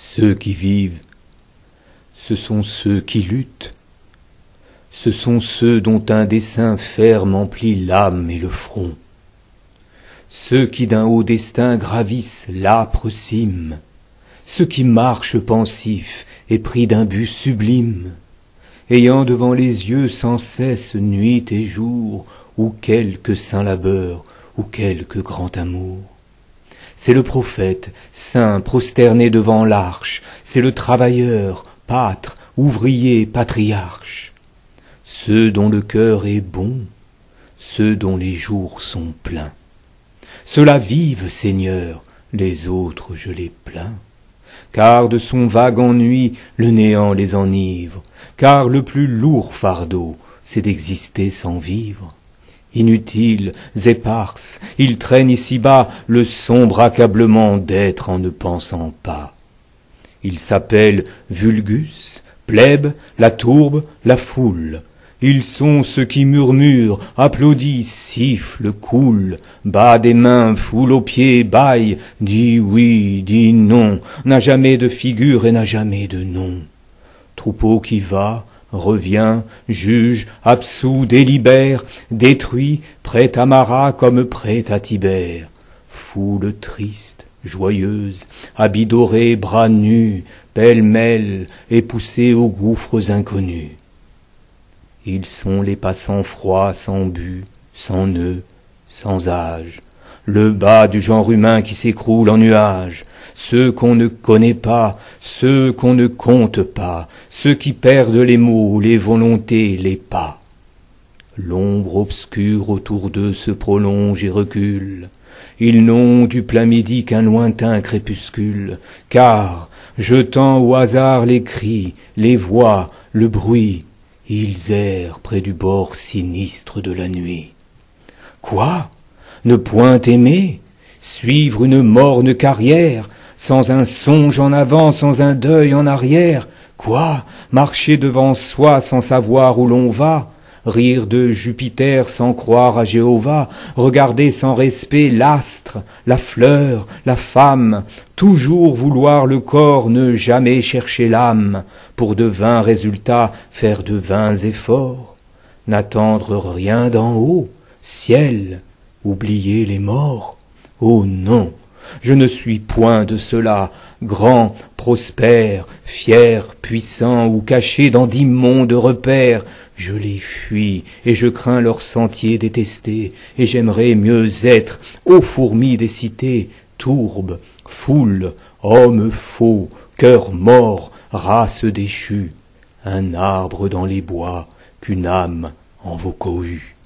Ceux qui vivent, ce sont ceux qui luttent, ce sont ceux dont un dessein ferme emplit l'âme et le front, ceux qui d'un haut destin gravissent l'âpre cime, ceux qui marchent pensifs et pris d'un but sublime, ayant devant les yeux sans cesse nuit et jour, ou quelque saint labeur, ou quelque grand amour. C'est le prophète, saint, prosterné devant l'arche, c'est le travailleur, pâtre, ouvrier, patriarche. Ceux dont le cœur est bon, ceux dont les jours sont pleins. Ceux-là vivent, Seigneur, les autres je les plains. Car de son vague ennui le néant les enivre, car le plus lourd fardeau, c'est d'exister sans vivre. Inutiles, éparses, ils traînent ici-bas le sombre accablement d'être en ne pensant pas. Ils s'appellent vulgus, plèbe, la tourbe, la foule. Ils sont ceux qui murmurent, applaudissent, sifflent, coulent, bas des mains, foule aux pieds, baille, dit oui, dit non, n'a jamais de figure et n'a jamais de nom. Troupeau qui va, revient, juge, absout, délibère, détruit, prêt à Marat comme prêt à Tibère. Foule triste, joyeuse, habits dorés, bras nus, pêle-mêle, et poussés aux gouffres inconnus. Ils sont les passants froids, sans but, sans nœud, sans âge, le bas du genre humain qui s'écroule en nuages, ceux qu'on ne connaît pas, ceux qu'on ne compte pas, ceux qui perdent les mots, les volontés, les pas. L'ombre obscure autour d'eux se prolonge et recule. Ils n'ont du plein midi qu'un lointain crépuscule, car, jetant au hasard les cris, les voix, le bruit, ils errent près du bord sinistre de la nuit. Quoi? Ne point aimer, suivre une morne carrière, sans un songe en avant, sans un deuil en arrière, quoi, marcher devant soi sans savoir où l'on va, rire de Jupiter sans croire à Jéhovah, regarder sans respect l'astre, la fleur, la femme, toujours vouloir le corps, ne jamais chercher l'âme, pour de vains résultats faire de vains efforts, n'attendre rien d'en haut, ciel, oublier les morts Oh non, je ne suis point de cela, grand, prospère, fier, puissant ou caché dans d'immondes repères. Je les fuis, et je crains leurs sentiers détestés, et j'aimerais mieux être, ô fourmis des cités, tourbe, foule, homme faux, cœur mort, race déchue, un arbre dans les bois qu'une âme en vos cohues.